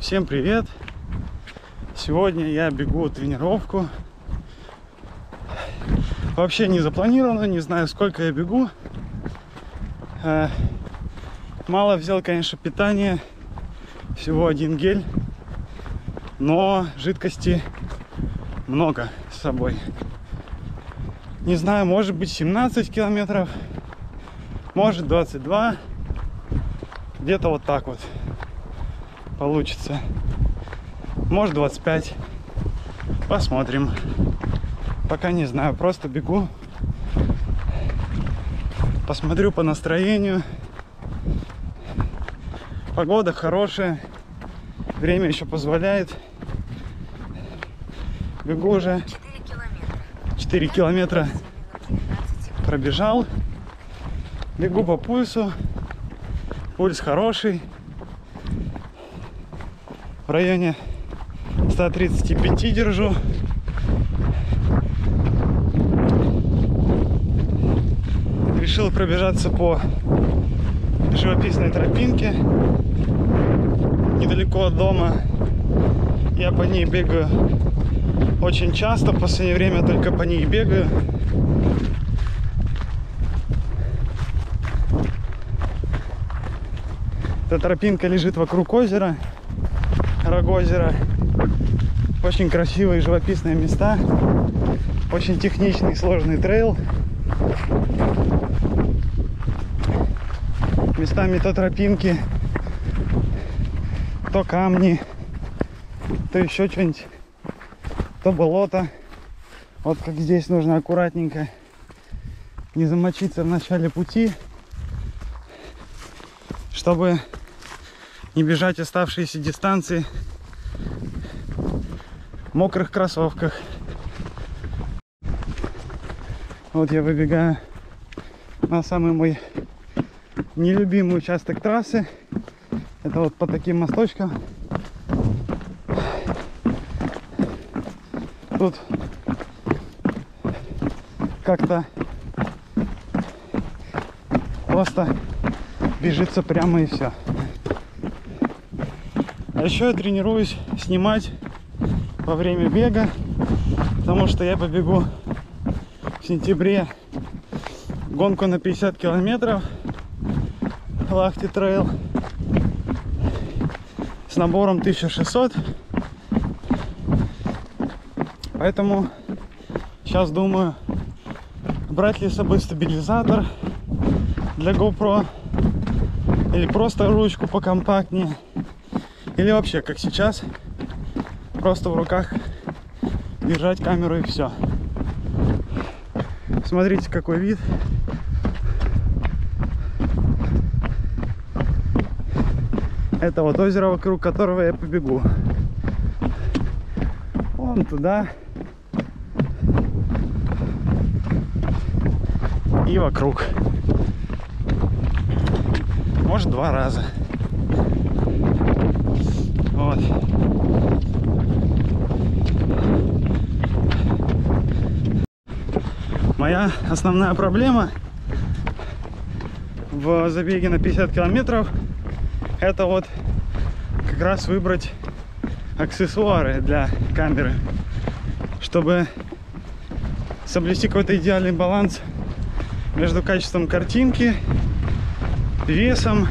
Всем привет! Сегодня я бегу тренировку. Вообще не запланировано, не знаю сколько я бегу. Э, Мало взял, конечно, питание. Всего один гель. Но жидкости много с собой. Не знаю, может быть 17 километров. Может 22. Где-то вот так вот получится. Может 25. Посмотрим. Пока не знаю, просто бегу. Посмотрю по настроению. Погода хорошая. Время еще позволяет. Бегу уже 4 километра. 4 километра Минут 19 секунд. пробежал. Бегу по пульсу. Пульс хороший. В районе 135 держу. Решил пробежаться по живописной тропинке недалеко от дома. Я по ней бегаю очень часто. В последнее время только по ней бегаю. Эта тропинка лежит вокруг озера, Рогозера. Очень красивые живописные места. Очень техничный сложный трейл. Местами то тропинки, то камни, то еще что-нибудь, то болото. Вот как здесь нужно аккуратненько не замочиться в начале пути, чтобы не бежать оставшиеся дистанции в мокрых кроссовках. Вот я выбегаю на самый мой нелюбимый участок трассы. Это вот по таким мосточкам. Тут как-то просто бежится прямо и все. А еще я тренируюсь снимать во время бега, потому что я побегу в сентябре гонку на 50 километров Лахти Trail с набором 1600. Поэтому сейчас думаю, брать ли с собой стабилизатор для GoPro или просто ручку покомпактнее или вообще как сейчас просто в руках держать камеру и все смотрите какой вид. Это вот озеро вокруг которого я побегу. Вон туда. И вокруг. Может два раза вот моя основная проблема в забеге на 50 километров это вот как раз выбрать аксессуары для камеры чтобы соблюсти какой-то идеальный баланс между качеством картинки весом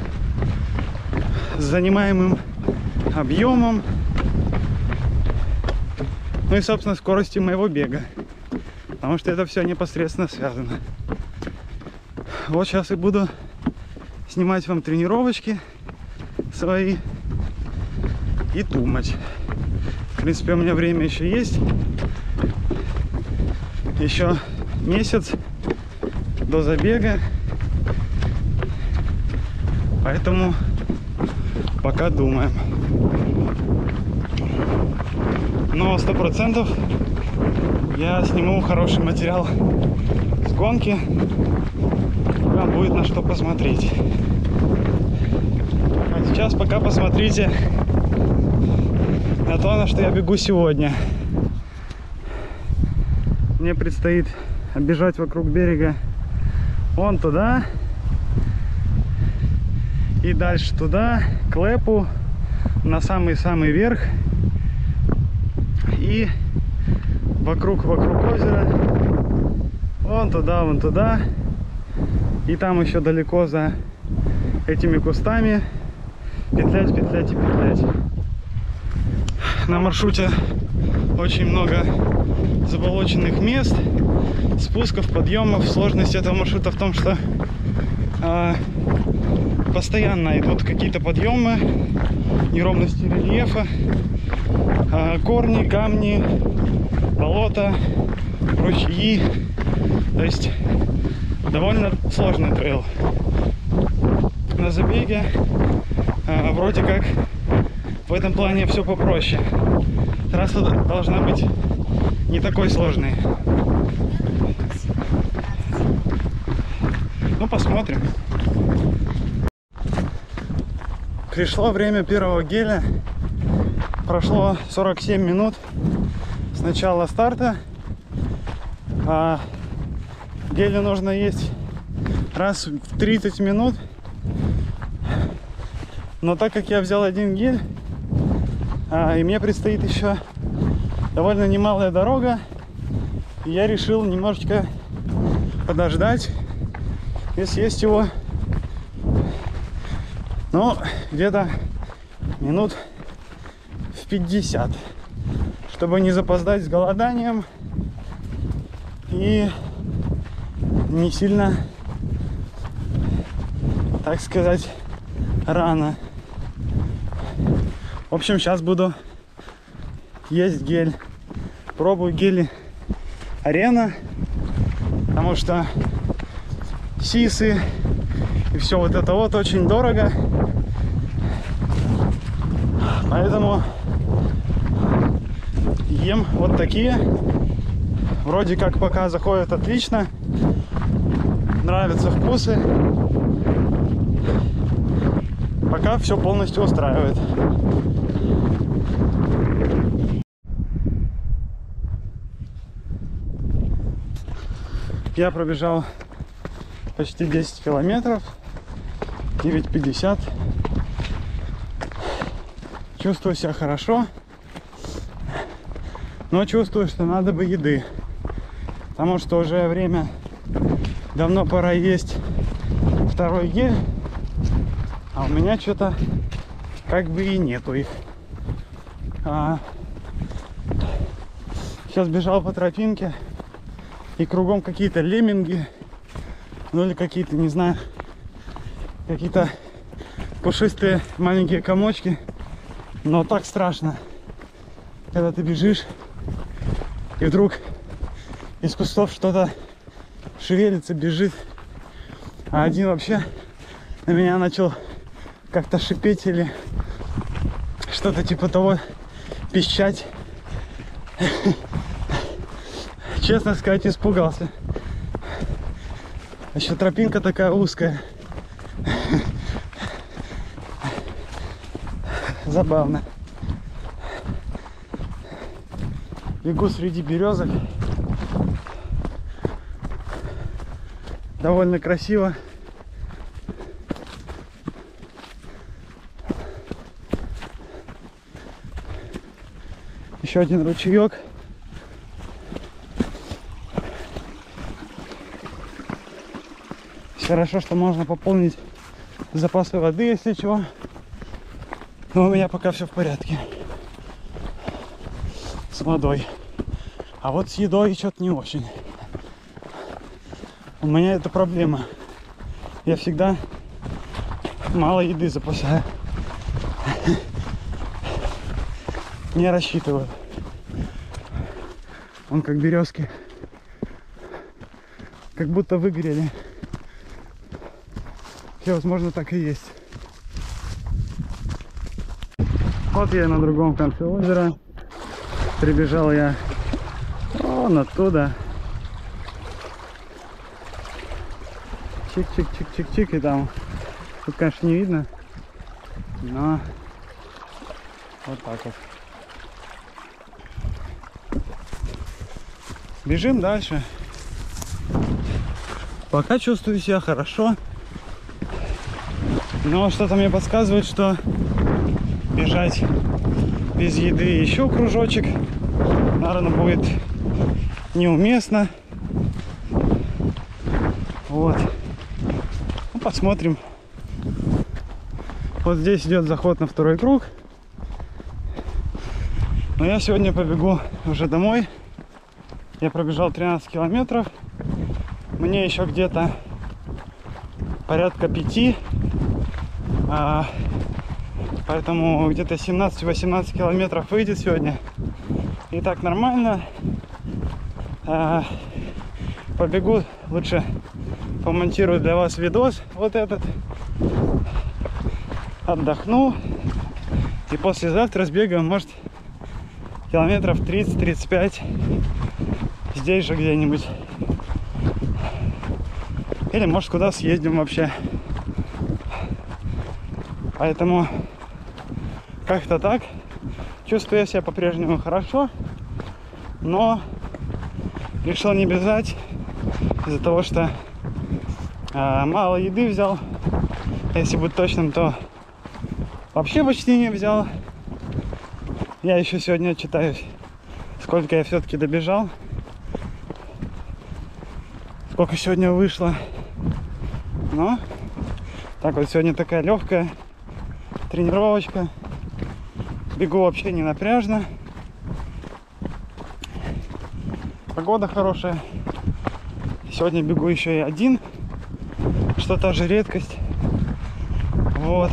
занимаемым объемом. Ну и собственно скоростью моего бега. Потому что это все непосредственно связано. Вот сейчас и буду снимать вам тренировочки свои и думать. В принципе у меня время еще есть. Еще месяц до забега. Поэтому пока думаем. Но сто процентов я сниму хороший материал с гонки. Вам будет на что посмотреть. А сейчас пока посмотрите на то на что я бегу сегодня. Мне предстоит оббежать вокруг берега вон туда и дальше туда к Лепу на самый-самый верх. И вокруг, вокруг озера. Вон туда, вон туда. И там еще далеко за этими кустами петлять, петлять и петлять. На маршруте очень много заболоченных мест, спусков, подъемов. Сложность этого маршрута в том, что э, постоянно идут какие-то подъемы, неровности рельефа, э, корни, камни, болота, ручьи. То есть довольно сложный трейл. На забеге э, вроде как в этом плане все попроще. Трасса должна быть не такой сложной. Ну, посмотрим. Пришло время первого геля. Прошло 47 минут с начала старта. А гелю нужно есть раз в 30 минут. Но так как я взял один гель, а, и мне предстоит еще довольно немалая дорога, я решил немножечко подождать и съесть его. Ну, где-то минут в 50, чтобы не запоздать с голоданием и не сильно, так сказать, рано. В общем, сейчас буду есть гель. Пробую гели арена, потому что сисы все вот это вот очень дорого. Поэтому ем вот такие. Вроде как пока заходят отлично. Нравятся вкусы. Пока все полностью устраивает. Я пробежал почти 10 километров. 9.50. Чувствую себя хорошо. Но чувствую, что надо бы еды. Потому что уже время давно пора есть второй гель. А у меня что-то как бы и нету их. А, сейчас бежал по тропинке и кругом какие-то лемминги, ну или какие-то, не знаю, какие-то пушистые маленькие комочки. Но так страшно, когда ты бежишь, и вдруг из кустов что-то шевелится, бежит. А один вообще на меня начал как-то шипеть или что-то типа того, пищать. Честно сказать, испугался. Еще тропинка такая узкая. Забавно. Бегу среди березок. Довольно красиво. Еще один ручеек. Хорошо, что можно пополнить запасы воды, если чего. Но у меня пока все в порядке. С водой. А вот с едой что-то не очень. У меня это проблема. Я всегда мало еды запасаю. Не рассчитываю. Он как березки. Как будто выгорели. Хотя, возможно, так и есть. Вот я на другом конце озера. Прибежал я вон оттуда. Чик-чик-чик-чик-чик. И там. Тут, конечно, не видно. Но вот так вот. Бежим дальше. Пока чувствую себя хорошо. Но что-то мне подсказывает, что бежать без еды еще кружочек, наверное, будет неуместно. Вот. Ну, посмотрим. Вот здесь идет заход на второй круг. Но я сегодня побегу уже домой. Я пробежал 13 километров. Мне еще где-то порядка пяти. А, поэтому где-то 17-18 километров выйдет сегодня. И так нормально. А, побегу лучше помонтирую для вас видос вот этот отдохну и послезавтра сбегаем может километров 30-35 здесь же где-нибудь или может куда съездим вообще поэтому как-то так чувствую себя по-прежнему хорошо но решил не бежать из-за того что а, мало еды взял. Если быть точным, то вообще почти не взял. Я еще сегодня отчитаюсь, сколько я все-таки добежал. Сколько сегодня вышло. Но так вот сегодня такая легкая тренировочка. Бегу вообще не напряжно. Погода хорошая. Сегодня бегу еще и один что тоже редкость. Вот.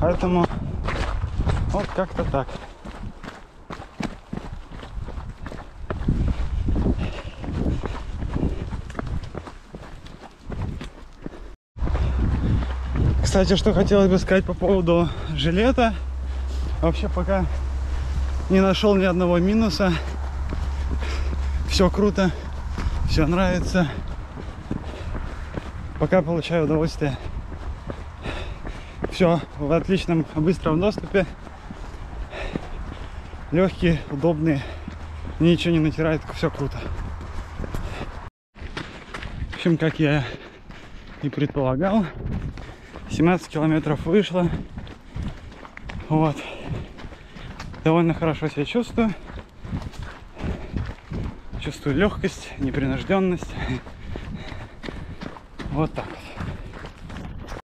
Поэтому вот как-то так. Кстати, что хотелось бы сказать по поводу жилета. Вообще пока не нашел ни одного минуса. Все круто, все нравится пока получаю удовольствие. Все в отличном быстром доступе. Легкие, удобные. Ничего не натирает, все круто. В общем, как я и предполагал, 17 километров вышло. Вот. Довольно хорошо себя чувствую. Чувствую легкость, непринужденность. Вот так вот.